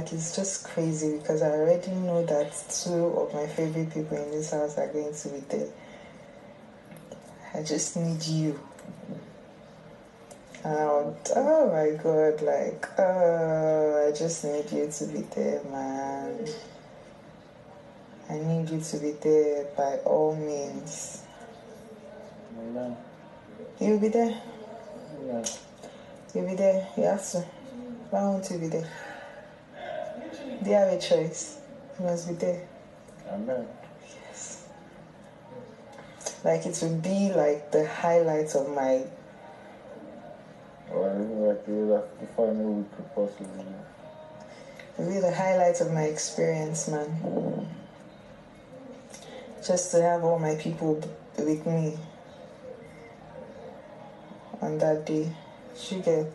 Like, it's just crazy because I already know that two of my favorite people in this house are going to be there. I just need you. And oh my god, like, oh, I just need you to be there, man. I need you to be there by all means. Amen. You'll be there. Yeah. You'll be there. You have to. Why won't you be there? You have a choice? You must be there. Amen. Yes. Like it will be like the highlight of my Or like the final week of possibly. it will be the highlight of my experience, man. Just to have all my people with me on that day. She get